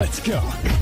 Let's go.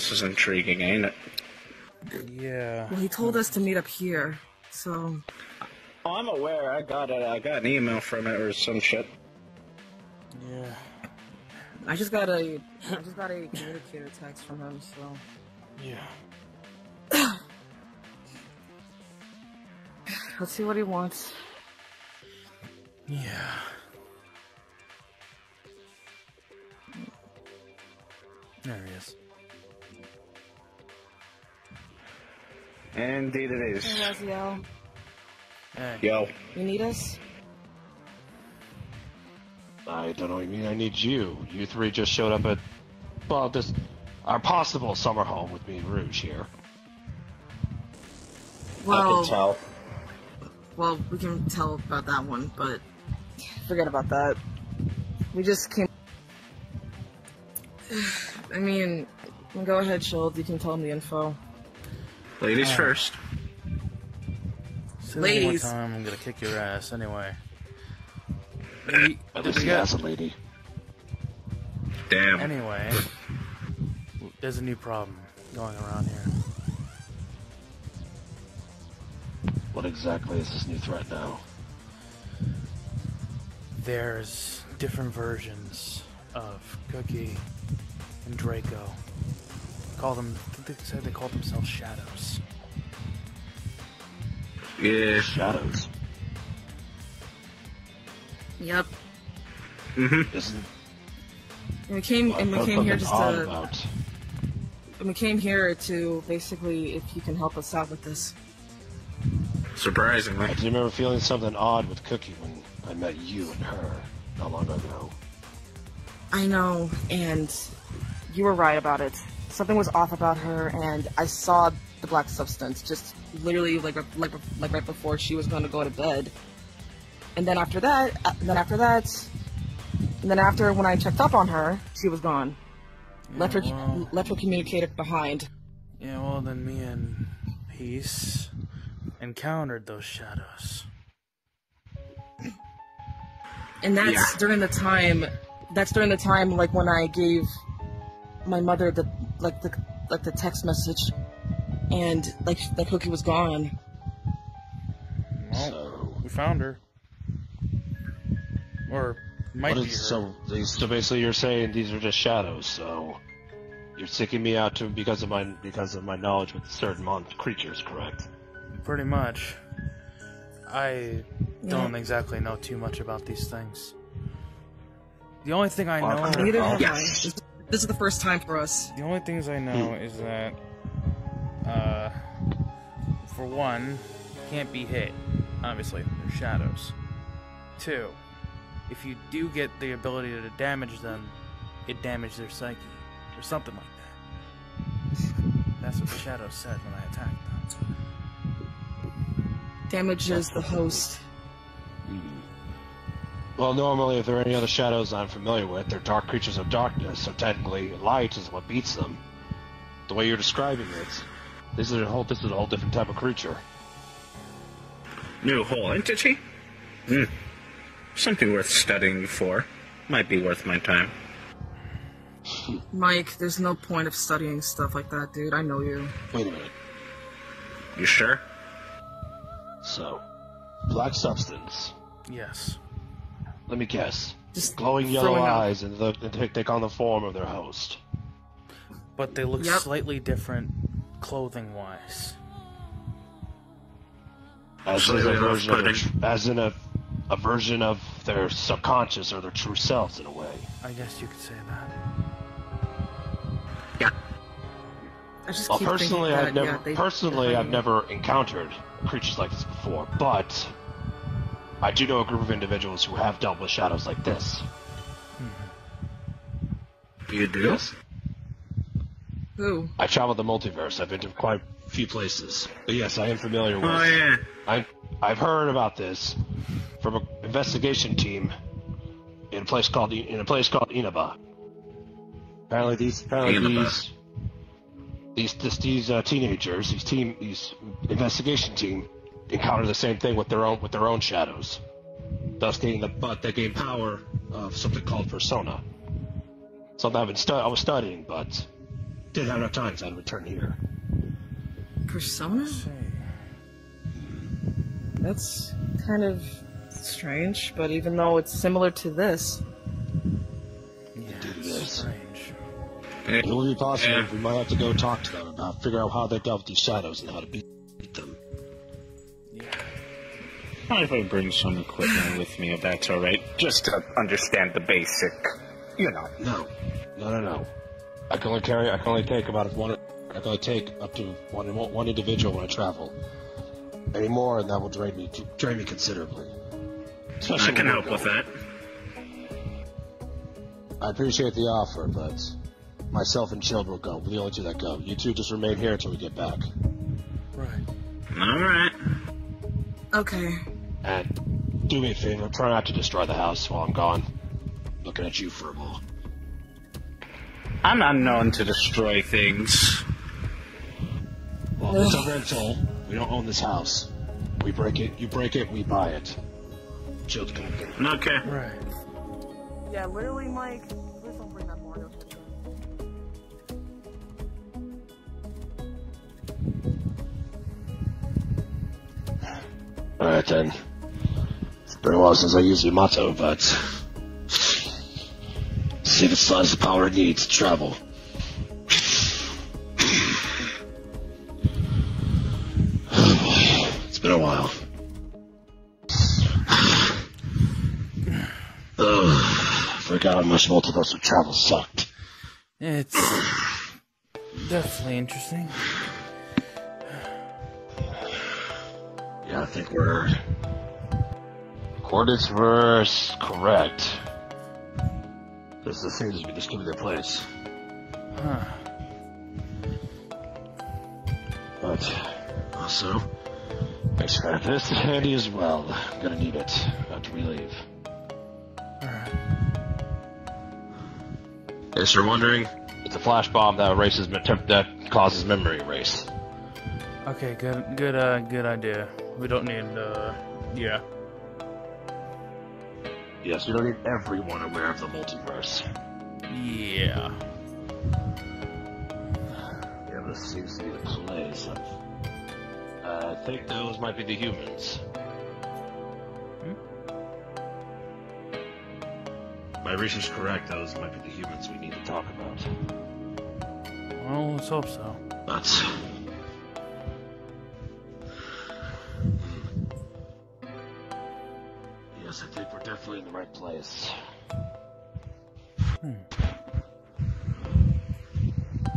This is intriguing, ain't it? Yeah. Well, he told us to meet up here, so Oh, I'm aware. I got it. I got an email from it or some shit. Yeah. I just got a I just got a communicator text from him. So Yeah. let's see what he wants. Yeah. There he is. Indeed, it is. Hey, Raziel, Hey. Yo, you need us? I don't know what you mean. I need you. You three just showed up at, well, this, our possible summer home with me and Rouge here. I Well, can tell. well, we can tell about that one, but forget about that. We just came. I mean, go ahead, Shield. You can tell him the info. Ladies first. Say that one Ladies. more time, I'm gonna kick your ass anyway. We- At did least we he get- has a lady. Damn. Anyway, there's a new problem going around here. What exactly is this new threat now? There's different versions of Cookie and Draco. Call them. I think they said they call themselves Shadows. Yeah. Shadows. Yep. Mm-hmm. Isn't And we came and we came here just to. about. And we came here to basically, if you can help us out with this. Surprisingly. I do remember feeling something odd with Cookie when I met you and her not long ago. I know, and you were right about it. Something was off about her, and I saw the black substance just literally like like like right before she was going to go to bed. And then after that, uh, then after that, and then after when I checked up on her, she was gone. left her well- left her communicator behind. Yeah, well then me and Peace encountered those shadows. And that's Yeah. during the time. That's during the time like when I gave my mother the like the like the text message, and like the cookie was gone. Well, So, we found her. Or might what be her. so, so basically you're saying these are just shadows, so you're seeking me out to because of my because of my knowledge with certain mon- creatures, correct? Pretty much. I don't Yeah. exactly know too much about these things. The only thing I Well, know, I've heard- Neither have Yes. I. This, this is the first time for us. the only things I know is that, uh, for one, can't be hit. Obviously, they're shadows. Two, if you do get the ability to damage them, it damages their psyche or something like that. That's what the shadows said when I attacked them. Damages the host. Well, normally, if there are any other shadows I'm familiar with, they're dark creatures of darkness, so technically light is what beats them. the way you're describing it, this is a whole this is a whole different type of creature. New whole entity? Hmm. Something worth studying for. Might be worth my time. Mike, there's no point of studying stuff like that, dude. I know you. Wait a minute. You sure? So, black substance. Yes. Let me guess. Just Glowing yellow eyes and, the, and take, take on the form of their host. But they look Yep. slightly different clothing wise. As, So in a version of their, as in a, a version of their subconscious or their true selves in a way. I guess you could say that. Yeah. I just Well, keep personally, I've that, never yeah, they- personally I've never encountered creatures like this before, but I do know a group of individuals who have dealt with shadows like this. You do? Who? I traveled the multiverse. I've been to quite a few places, but yes, I am familiar with. Oh yeah. I I've heard about this from an investigation team in a place called in a place called Inaba. Apparently these apparently Inaba. these these this, these uh, teenagers, these team these investigation team encounter the same thing with their own with their own shadows. Thus gaining the but they gain power of something called persona. Something I've been stu- I was studying, but didn't have enough time, so I had to return here. Persona? That's kind of strange, but even though it's similar to this, Yeah, it it's strange. It will be possible. Yeah. We might have to go talk to them about figure out how they dealt with these shadows and how to beat Mind if I bring some equipment with me if that's alright? Just to understand the basic, you know. No, no, no, no. I can only carry. I can only take about one. I can only take up to one one individual when I travel. Any more, and that will drain me drain me considerably. Especially I can when we're help with that. I appreciate the offer, but myself and Chilled will go. We're the only two that go. You two just remain here until we get back. Right. Alright. okay. And do me a favor, try not to destroy the house while I'm gone. Looking at you for a while. I'm not known to destroy things. Well, it's a rental. We don't own this house. We break it, you break it, we buy it. Chill's gonna get it. Okay. Right. Yeah, literally, Mike. Please don't bring that Mario picture. Alright then. A while since I used Yamato, but. See if it still has the power it needs to travel. Oh boy, it's been a while. Ugh, forgot how much multiversal travel sucked. It's definitely interesting. Yeah, I think we're. Coordinates were s- correct. This, this seems to be just giving their place. Huh. But also, thanks for that. This handy as well. I'm gonna need it after we leave. Alright. Yes, you're wondering? It's a flash bomb that erases me- that causes memory erase. Okay, good good uh good idea. We don't need uh yeah. Yes, we don't need everyone aware of the multiverse. Yeah. Yeah, this seems to be the place. Of, uh, I think those might be the humans. My research is correct. Those might be the humans we need to talk about. Well, let's hope so. But I think we're definitely in the right place.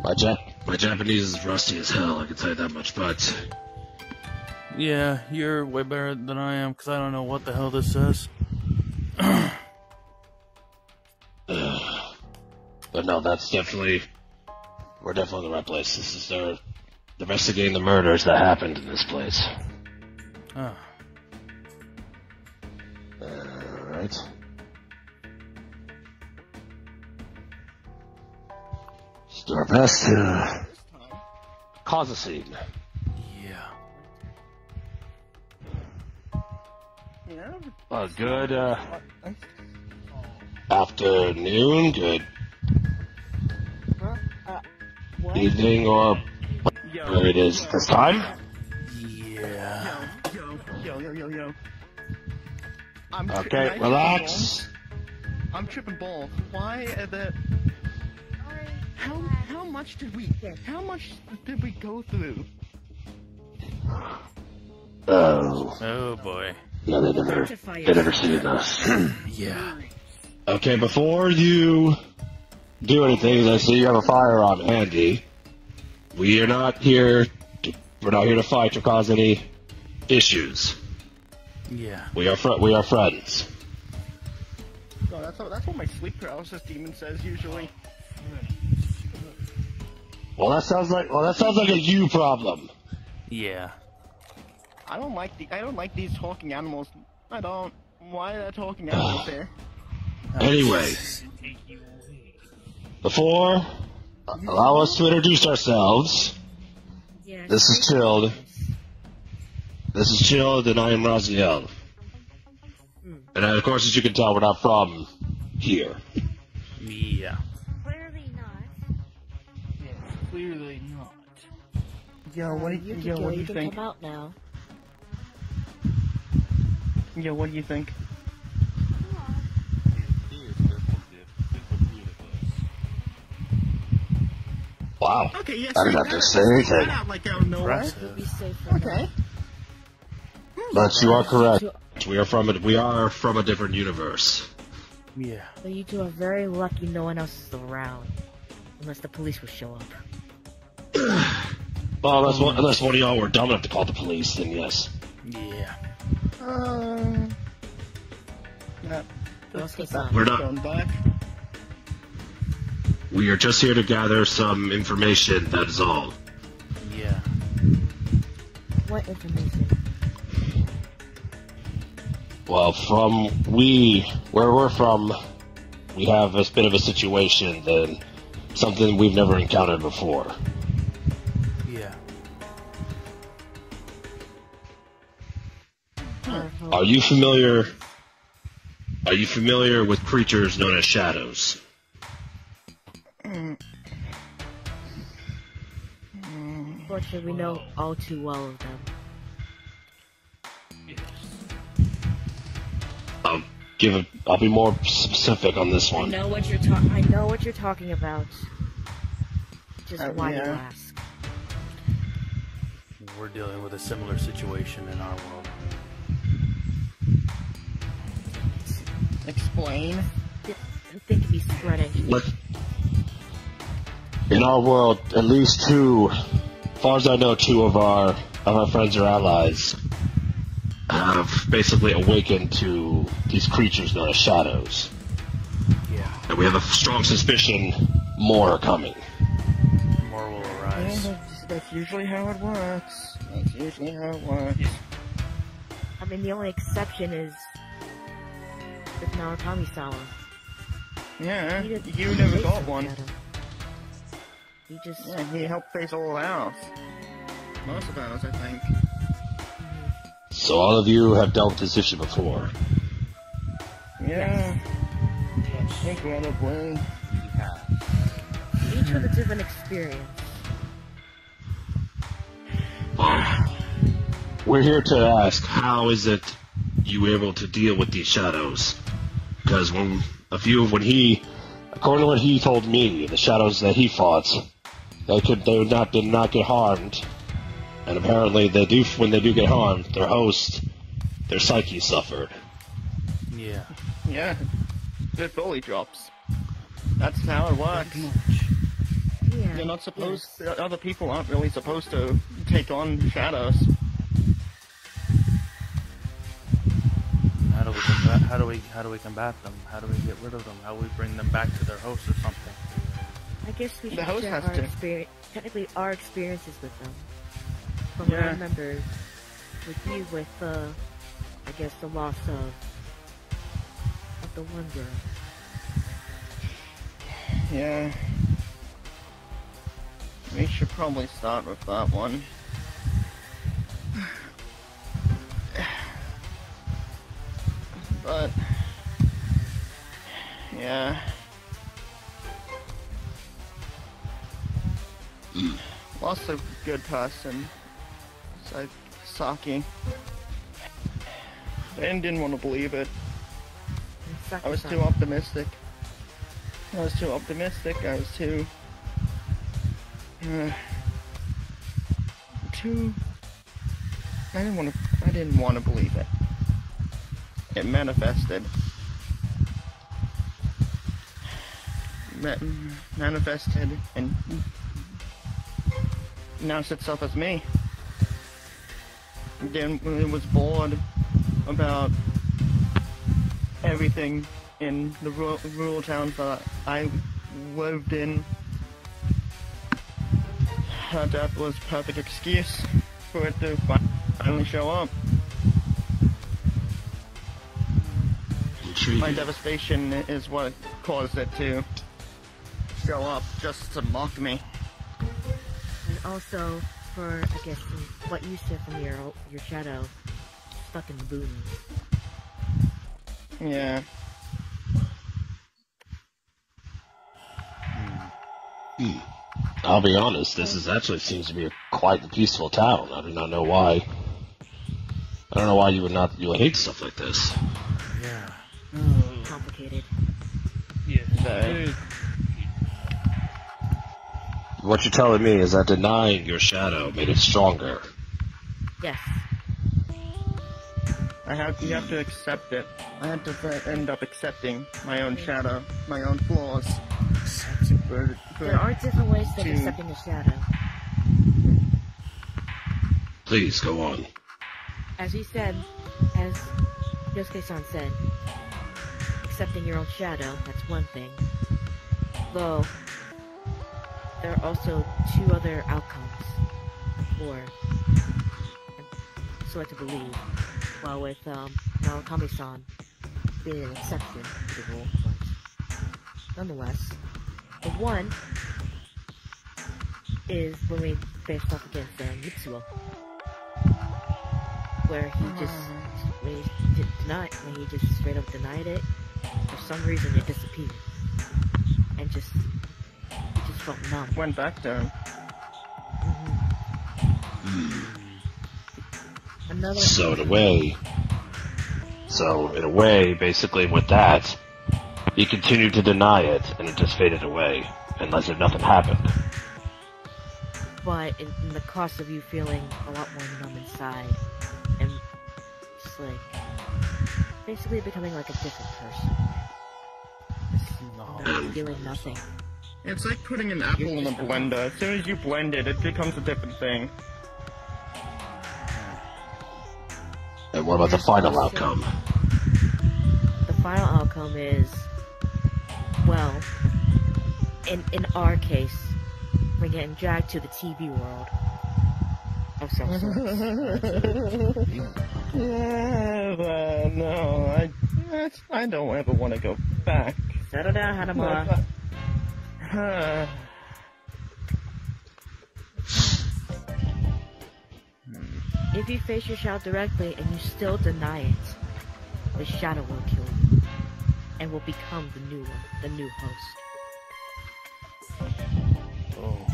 My Jap- my Japanese is rusty as hell. I can tell you that much. But Yeah, you're way better than I am because I don't know what the hell this says. But no, that's definitely we're definitely in the right place. This is their investigating the murders that happened in this place. Ah, Just do our to cause a scene. Yeah. Yeah. A good uh, afternoon, good Huh? Uh, what? evening, or Yo, whatever it is yo, this time. Yeah. Yo, yo, yo, yo, yo. I'm Okay, relax. I'm tripping balls. Why are the? How how much did we? How much did we go through? Oh, Oh boy. no, they never, they never seen us. Yeah. Okay, before you do anything, I see you have a firearm handy. We are not here. To, we're not here to fight or cause any issues. Yeah. We are fr- we are friends. No, that's what, that's what my sleep paralysis demon says usually. Oh. Well, that sounds like well, that sounds like a you problem. Yeah. I don't like the I don't like these talking animals. I don't. Why are there talking animals there? Anyway, before allow us to introduce ourselves. This is Chilled. This is Chilled, and I am Raziel. Hmm. And of course, as you can tell, we're not from here. Yeah. Clearly not. Yo, what do you, yo, what do you think? come out now. Yo, what do you think? Wow. Okay, yes. I didn't have to say anything. Not like out of nowhere. Impressive. You'll be safe for Okay. But you are correct. We are from a, we are from a different universe. Yeah. now. So you two are very lucky no one else is around. Unless the police will show up. Well, unless one, unless one of y'all were dumb enough to call the police, then yes. Yeah. Um. Yeah. Let's get that. We're not- going back. We are just here to gather some information. That is all. Yeah. What information? Well, from we where we're from, we have a bit of a situation than something we've never encountered before. Are you familiar? Are you familiar with creatures known as shadows? Fortunately, we know all too well of them. I'll give a. I'll be more specific on this one. I one. know what you're talking. I know what you're talking about. Just Uh, why you ask? We're dealing with a similar situation in our world. Explain. I think it'd be spreading. Let, in our world, at least two, as far as I know, two of our of our friends or allies have basically awakened to these creatures known as shadows, Yeah. and we have a strong suspicion more are coming. More will Yeah, arise. that's, that's usually how it works. That's usually how it works. I mean, the only exception is the Narukami-sama. Yeah, you never got one. shadow. He just Yeah, he helped face all else. Most of ours, I think. So all of you have dealt with this issue before. Yeah. I think Anna Incredibly. each with a different experience. We're here to ask, how is it you were able to deal with these shadows? Because when a few, of when he, according to what he told me, the shadows that he fought, they could, they would not, did not get harmed. And apparently they do, when they do get harmed, their host, their psyche suffered. Yeah. Yeah. Good bully drops. That's how it works. Yeah. You're not supposed. yes. Other people aren't really supposed to take on shadows. How do we? How do we combat them? How do we get rid of them? How do we bring them back to their host or something? I guess we The should host share has our to. experience, technically our experiences with them. From what I remember, with you with, uh, I guess the loss of, of the one girl. Yeah. We should probably start with that one. Yeah. Lost a good person. Sa- Saki. Dan didn't want to believe it. I was too optimistic. I was too optimistic. I was too. Uh, too. I didn't want to. I didn't want to believe it. It manifested. Manifested and announced itself as me. Then it was bored about everything in the rural, rural towns that I lived in. Her death was perfect excuse for it to finally show up. My devastation is what caused it to show up just to mock me. And also, for, I guess, what you said from your your shadow, stuck in the boonies. Yeah. Hmm. I'll be honest, this is actually seems to be a quite a peaceful town. I do not know why. I don't know why you would not you would hate stuff like this. Yeah. Complicated. So, What you're telling me is that denying your shadow made it stronger. Yes. I have you have to accept it. I had to end up accepting my own shadow, my own flaws. For, for, There are different ways of to- accepting a shadow. Please go on. As he said, as Yosuke-san said, accepting your own shadow, that's one thing. Though, there are also two other outcomes. Or, so I to believe. Well, with um, Narukami-san being an exception to the rule, but nonetheless, the one is when we faced off against uh, Mitsuo where he just when he did deny when he just straight up denied it for some reason it disappeared and just he just felt numb went back to him. another So in a way, so in a way, basically with that, he continued to deny it, and it just faded away, unless if nothing happened. but in, in the cost of you feeling a lot more numb inside and just like basically becoming like a different person Just No. feeling nothing It's like putting an apple in a blender. As soon as you blend it, it becomes a different thing. And what about the final outcome? the final outcome is well in in our case we're getting dragged to the TV world of some sort. Yeah, but no, I, I don't ever want to go back. Settle down, Hanamura. Uh, If you face your shadow directly and you still deny it, the shadow will kill you and will become the new one, the new host. Oh.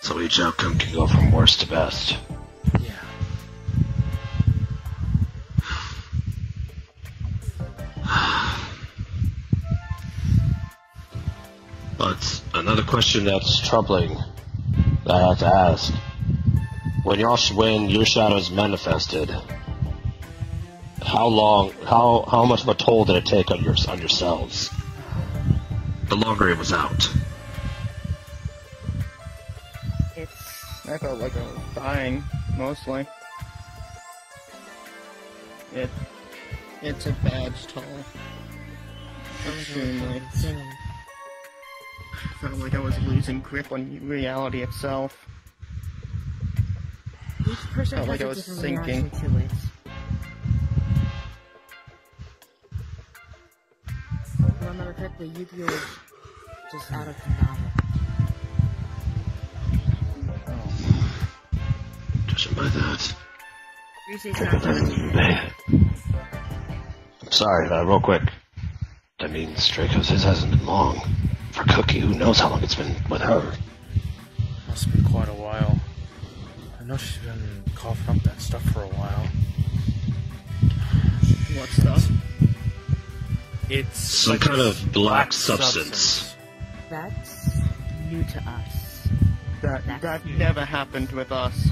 So each outcome can go from worst to best. Another question that's troubling that I have to ask: When your when your shadow is manifested, how long, how how much of a toll did it take on your on yourselves? The longer it was out. It's I felt like I was dying, mostly. It, it's a badge toll. Extremely felt like I was losing grip on reality itself. Each person felt like I was sinking. I remember correctly, Yu-Gi-Oh! was just out of control. Oh. Judging by that, I'm sorry, but real quick. That means Dracos, his hasn't been long. For Cookie, who knows how long it's been with her? Must have been quite a while. I know she's been coughing up that stuff for a while. What stuff? It's Some like kind of black substance. that's new to us. That That's that you. never happened with us.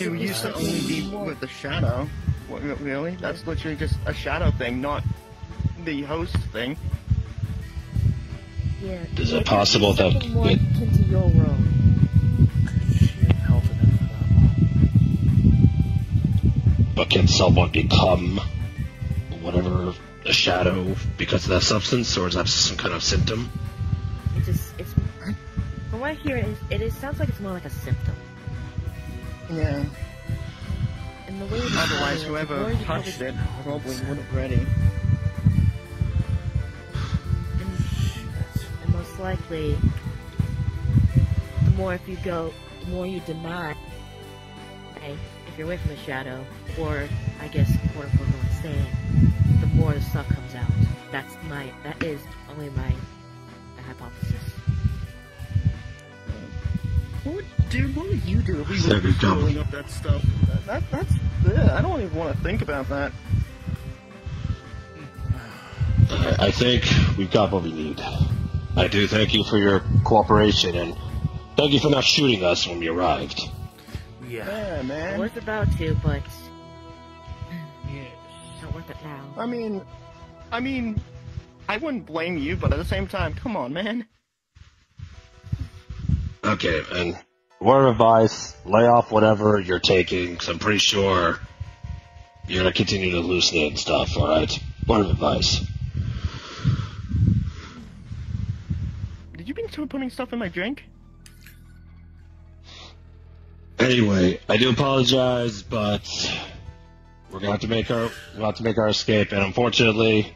It used to only be with the shadow. What, really? That's literally just a shadow thing, not the host thing. Yeah. Is it maybe possible that something more it- akin to your world? She held it in for that long. But can someone become whatever a shadow because of that substance, or is that some kind of symptom? It just it's from what I hear, it, is, it is sounds like it's more like a symptom. Yeah. And the way Otherwise, whoever touched it probably would have ready. Likely, the more if you go, the more you deny. Hey, if you're away from the shadow, or I guess quote unquote insane, the more the stuff comes out. That's my that is only my, my hypothesis. What dude, what would you do if we That'd were be dumb. screwing up that stuff? That, that that's yeah, I don't even want to think about that. I I think we've got what we need. I do thank you for your cooperation and thank you for not shooting us when we arrived. Yeah. Yeah, I man. was about to, but not worth it now. I mean, I mean, I wouldn't blame you, but at the same time, come on, man. Okay, and word of advice, lay off whatever you're taking, because I'm pretty sure you're going to continue to hallucinate and stuff, alright? Word of advice. Did you been still putting stuff in my drink? Anyway, I do apologize, but we're gonna have to make our we'll have to make our escape, and unfortunately,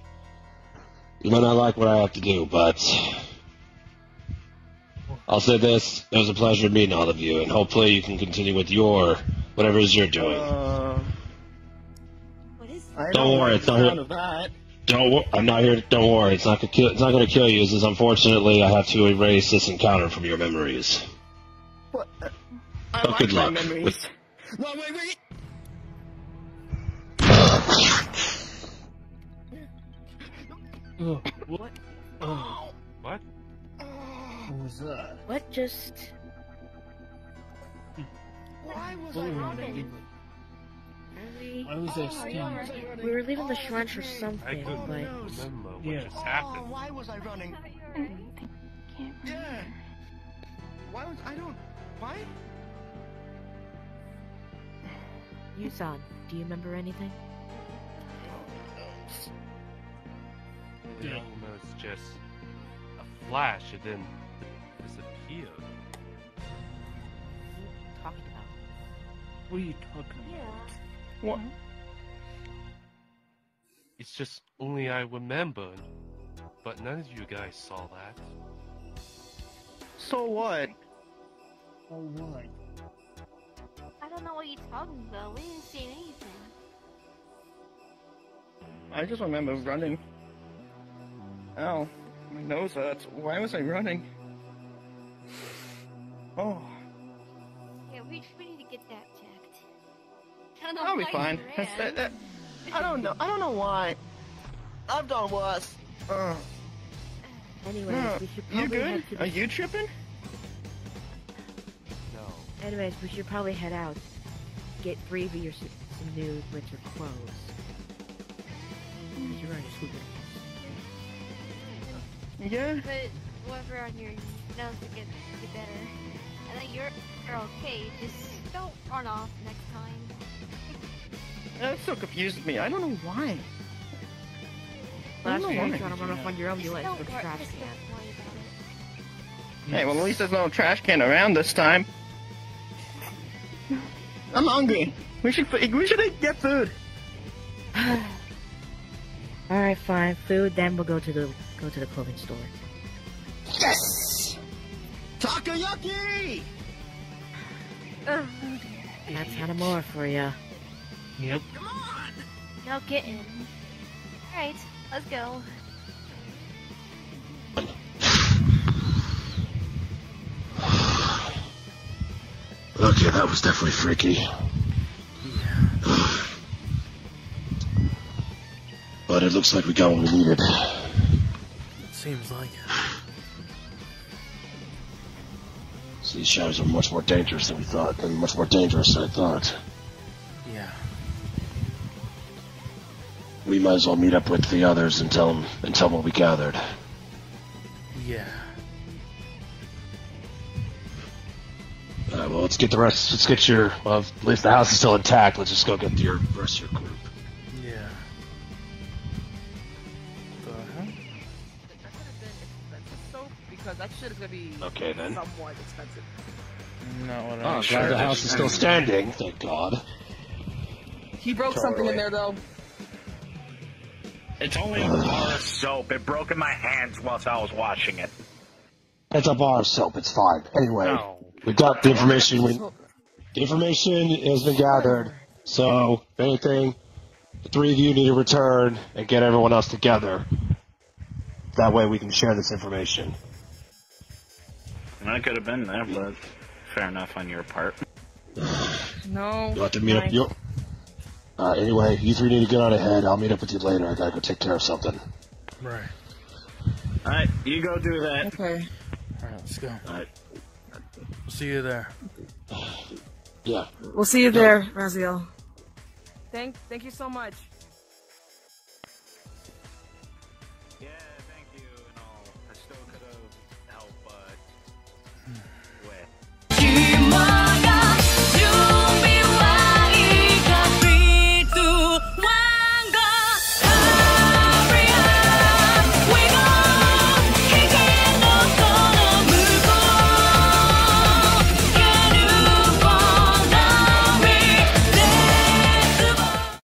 you might not like what I have to do, but I'll say this: it was a pleasure meeting all of you, and hopefully, you can continue with your whatever it is you're doing. Uh, What is? I Don't worry, like it's the not sound here. of that. Don't. I'm not here. Don't worry. It's not gonna kill. It's not gonna kill you. It's just unfortunately, I have to erase this encounter from your memories. What? Uh, I Oh, like good my luck memories. with- No, wait, wait. What? Oh, What? what was that? What just? Why was What I were running? Why was oh, I standing? We were leaving the shrine for I something, couldn't but remember what Yeah. just Oh, happened. why was I running? Yeah. Why was I don't? Why? Yusan, do you remember anything? The Yeah. almost just a flash and then disappeared. What are you talking about? What are you talking about? What? Mm-hmm. It's just only I remembered, but none of you guys saw that. So what? Oh, what? I don't know what you're talking about. We didn't see anything. I just remember running. Ow, my nose hurts. Why was I running? Oh, Yeah, we, we need to get that checked. I don't I'll be fine. That's- that- that- I don't know. I don't know why. I've done worse. Uh, Anyways, uh, we should you probably good? head to the... Are you tripping? No. Anyways, we should probably head out. Get three of your s- some new winter clothes. Mm. 'Cause You're already swooping. Yeah. But whatever on your nose to get, get better. And then you're, you're okay. Just don't run off next time. That still confuses me. I don't know why. I Last don't know year, you why. trying to run off on your own, you Just let the trash can. don't worry about it. Hey, well at least there's no trash can around this time. I'm hungry. We should we should get food. Alright, fine. Food, then we'll go to the go to the clothing store. Yes! Takoyaki! Ugh. That's Hanamura for you. Yep. Now get in. Alright, let's go. Okay, that was definitely freaky. But it looks like we got what we needed. It seems like it. So these shadows are much more dangerous than we thought, and much more dangerous than I thought. We might as well meet up with the others and tell them, and tell them what we gathered. Yeah. Alright, well, let's get the rest. Let's get your. Well, at least the house is still intact. Let's just go get your rest of your group. Yeah. The hell? That could have been expensive soap because that shit is gonna be Okay, then. somewhat expensive. Not what Oh, I glad the house is still standing. Thank God. He broke something in there though. It's only a bar of soap. It broke in my hands whilst I was washing it. It's a bar of soap. It's fine. Anyway, No. we got the information. We, the information has been gathered. So, if anything, the three of you need to return and get everyone else together. That way, we can share this information. I could have been there, but fair enough on your part. No. You'll have to meet up. Nice. You. Uh, anyway, you three need to get on ahead. I'll meet up with you later. I gotta go take care of something. Right. Alright, you go do that. Okay. Alright, let's go. Alright. We'll see you there. Yeah. We'll see you there, Raziel. Thank, thank you so much.